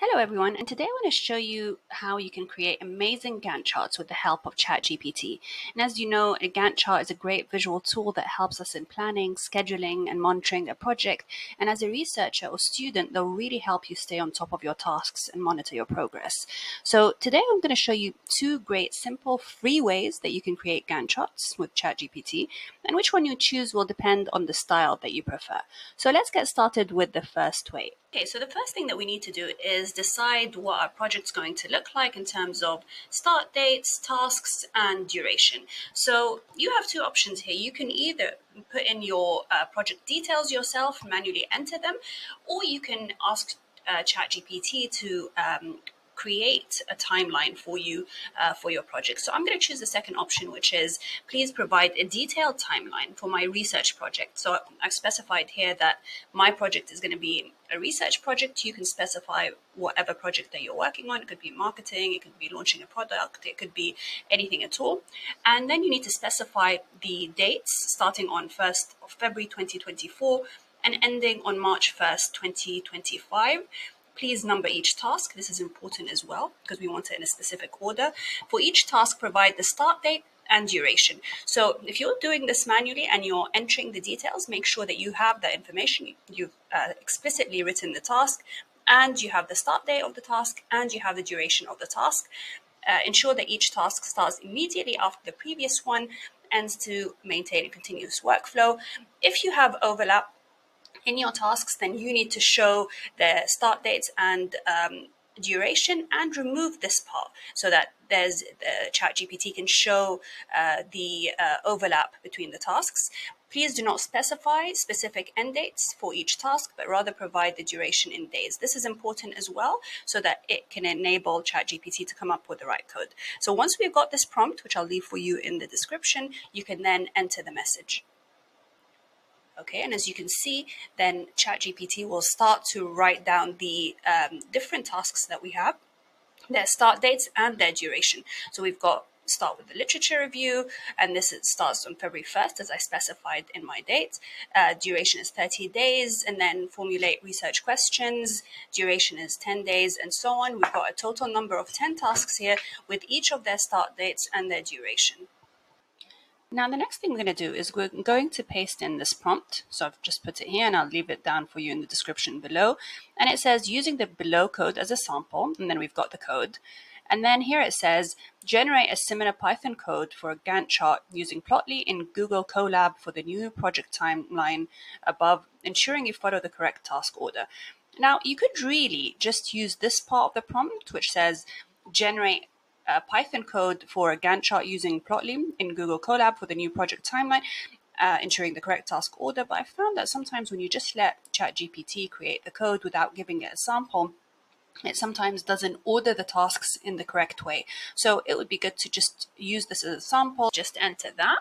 Hello everyone, and today I want to show you how you can create amazing Gantt charts with the help of ChatGPT. And as you know, a Gantt chart is a great visual tool that helps us in planning, scheduling, and monitoring a project. And as a researcher or student, they'll really help you stay on top of your tasks and monitor your progress. So today I'm going to show you two great, simple, free ways that you can create Gantt charts with ChatGPT. And which one you choose will depend on the style that you prefer. So let's get started with the first way. Okay, so the first thing that we need to do is decide what our project's going to look like in terms of start dates, tasks, and duration. So you have two options here. You can either put in your uh, project details yourself, manually enter them, or you can ask uh, ChatGPT to um, create a timeline for you uh, for your project. So I'm going to choose the second option, which is please provide a detailed timeline for my research project. So I've specified here that my project is going to be a research project. You can specify whatever project that you're working on. It could be marketing, it could be launching a product, it could be anything at all. And then you need to specify the dates starting on 1st of February 2024 and ending on March 1st, 2025. Please number each task. This is important as well because we want it in a specific order. For each task, provide the start date and duration. So if you're doing this manually and you're entering the details, make sure that you have that information. You've uh, explicitly written the task and you have the start date of the task and you have the duration of the task. Uh, ensure that each task starts immediately after the previous one and to maintain a continuous workflow. If you have overlap, in your tasks, then you need to show the start dates and um, duration and remove this part so that there's the chat gpt can show uh, the uh, overlap between the tasks. Please do not specify specific end dates for each task but rather provide the duration in days. This is important as well so that it can enable chat gpt to come up with the right code. So once we've got this prompt which i'll leave for you in the description you can then enter the message Okay, and as you can see, then ChatGPT will start to write down the um, different tasks that we have, their start dates and their duration. So we've got start with the literature review, and this starts on February 1st, as I specified in my date. Uh, duration is 30 days, and then formulate research questions. Duration is 10 days, and so on. We've got a total number of 10 tasks here with each of their start dates and their duration. Now the next thing we're going to do is we're going to paste in this prompt. So I've just put it here and I'll leave it down for you in the description below. And it says using the below code as a sample, and then we've got the code. And then here it says generate a similar Python code for a Gantt chart using Plotly in Google Colab for the new project timeline above, ensuring you follow the correct task order. Now you could really just use this part of the prompt, which says generate a Python code for a Gantt chart using Plotly in Google Colab for the new project timeline, uh, ensuring the correct task order. But I found that sometimes when you just let ChatGPT create the code without giving it a sample, it sometimes doesn't order the tasks in the correct way. So it would be good to just use this as a sample, just enter that.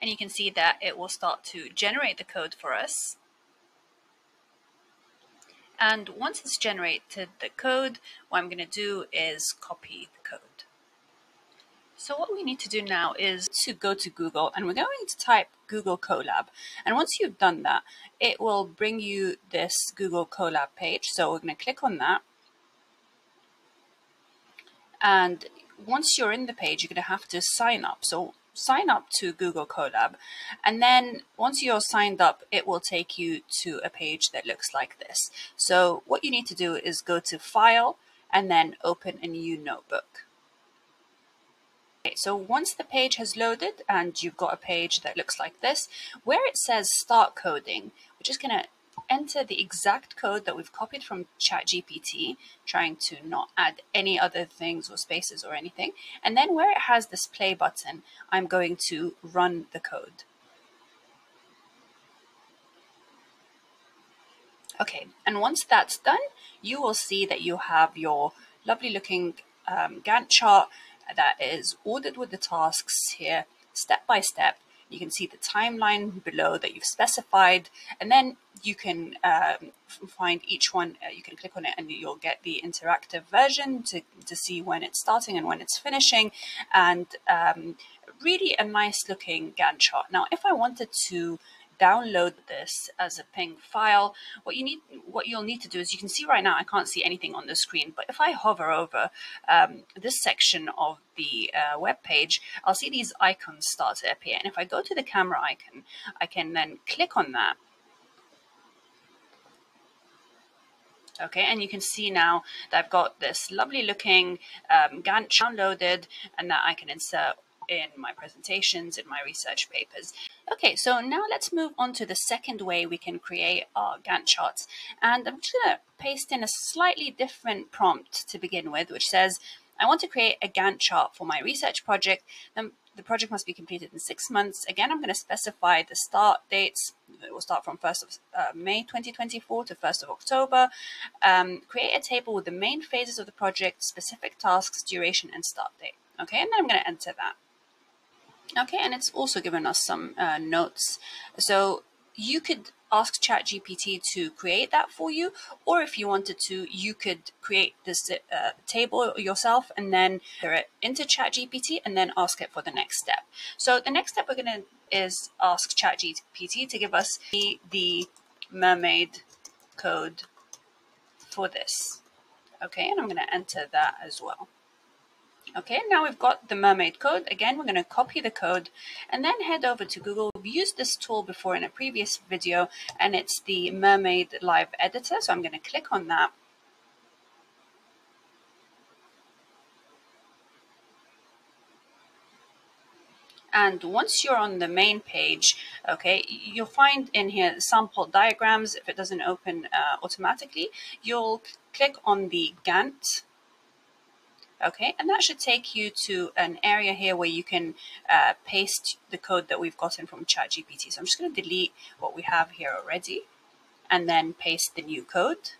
And you can see that it will start to generate the code for us. And once it's generated the code, what I'm going to do is copy the code. So what we need to do now is to go to Google and we're going to type Google Colab. And once you've done that, it will bring you this Google Colab page. So we're going to click on that. And once you're in the page, you're going to have to sign up. So sign up to Google Colab. And then once you're signed up, it will take you to a page that looks like this. So what you need to do is go to File and then open a new notebook. Okay, so once the page has loaded and you've got a page that looks like this, where it says Start Coding, we're just going to enter the exact code that we've copied from ChatGPT, trying to not add any other things or spaces or anything. And then where it has this play button, I'm going to run the code. Okay, and once that's done, you will see that you have your lovely looking um, Gantt chart that is ordered with the tasks here, step by step, you can see the timeline below that you've specified, and then you can um, find each one. Uh, you can click on it and you'll get the interactive version to, to see when it's starting and when it's finishing, and um, really a nice looking Gantt chart. Now, if I wanted to download this as a ping file, what you need, what you'll need to do is you can see right now I can't see anything on the screen, but if I hover over um, this section of the uh, web page, I'll see these icons start to appear. And if I go to the camera icon, I can then click on that okay and you can see now that I've got this lovely looking um, Gantt downloaded and that I can insert in my presentations, in my research papers. Okay, so now let's move on to the second way we can create our Gantt charts. And I'm just going to paste in a slightly different prompt to begin with, which says, I want to create a Gantt chart for my research project. The project must be completed in six months. Again, I'm going to specify the start dates. It will start from 1st of uh, May 2024 to 1st of October. Um, create a table with the main phases of the project, specific tasks, duration, and start date. Okay, and then I'm going to enter that. Okay, and it's also given us some uh, notes. So you could ask ChatGPT to create that for you, or if you wanted to, you could create this uh, table yourself and then enter it into ChatGPT and then ask it for the next step. So the next step we're going to is ask ChatGPT to give us the, the mermaid code for this. Okay, and I'm going to enter that as well. Okay, now we've got the mermaid code. Again, we're going to copy the code and then head over to Google. We've used this tool before in a previous video and it's the Mermaid Live Editor. So I'm going to click on that. And once you're on the main page, okay, you'll find in here sample diagrams. If it doesn't open uh, automatically, you'll click on the Gantt Okay, and that should take you to an area here where you can uh, paste the code that we've gotten from ChatGPT. So I'm just going to delete what we have here already and then paste the new code.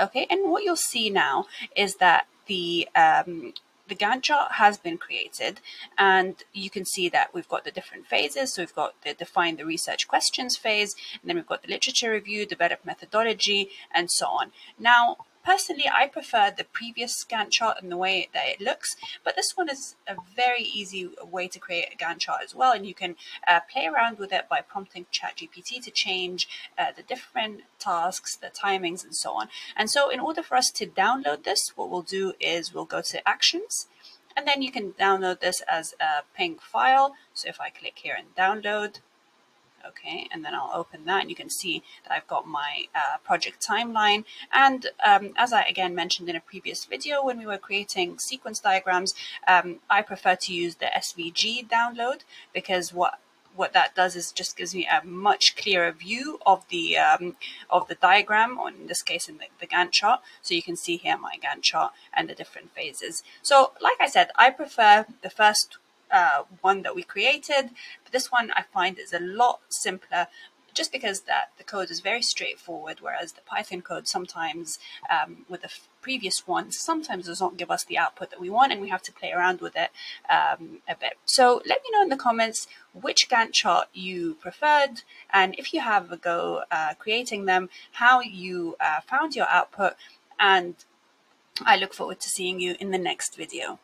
Okay, and what you'll see now is that the um, the Gantt chart has been created and you can see that we've got the different phases. So we've got the define the research questions phase, and then we've got the literature review, develop methodology, and so on. Now, Personally, I prefer the previous Gantt chart and the way that it looks, but this one is a very easy way to create a Gantt chart as well, and you can uh, play around with it by prompting ChatGPT to change uh, the different tasks, the timings, and so on. And so in order for us to download this, what we'll do is we'll go to Actions, and then you can download this as a ping file. So if I click here and download, okay and then I'll open that and you can see that I've got my uh, project timeline and um, as I again mentioned in a previous video when we were creating sequence diagrams um, I prefer to use the SVG download because what what that does is just gives me a much clearer view of the um, of the diagram, or in this case in the, the, Gantt chart. So you can see here my Gantt chart and the different phases. So like I said, I prefer the first uh, one that we created. But this one I find is a lot simpler just because that the code is very straightforward, whereas the Python code sometimes um, with the previous one sometimes does not give us the output that we want and we have to play around with it um, a bit. So let me know in the comments which Gantt chart you preferred and if you have a go uh, creating them, how you uh, found your output and I look forward to seeing you in the next video.